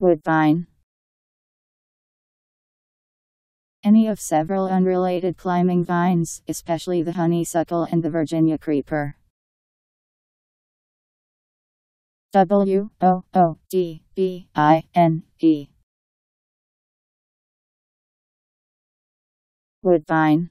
Woodbine. Any of several unrelated climbing vines, especially the honeysuckle and the Virginia creeper. W O O D B I N E Woodbine